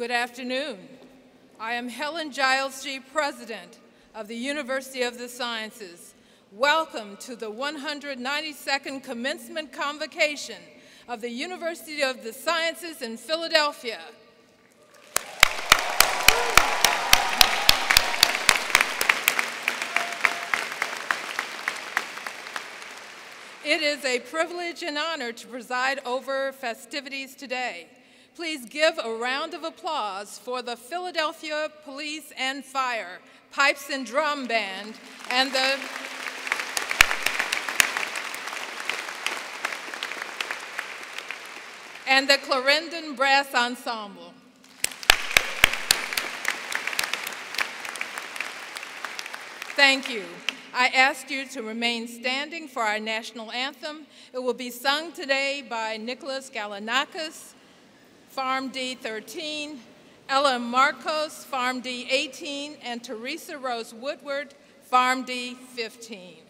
Good afternoon. I am Helen Giles-Gee., President of the University of the Sciences. Welcome to the 192nd Commencement Convocation of the University of the Sciences in Philadelphia. It is a privilege and honor to preside over festivities today. Please give a round of applause for the Philadelphia Police and Fire Pipes and Drum Band and the and the Clarendon Brass Ensemble. Thank you. I ask you to remain standing for our national anthem. It will be sung today by Nicholas Galanakis, PharmD 13, Ella Markos, Farm D 18, and Theresa-Rose Woodward, PharmD 15.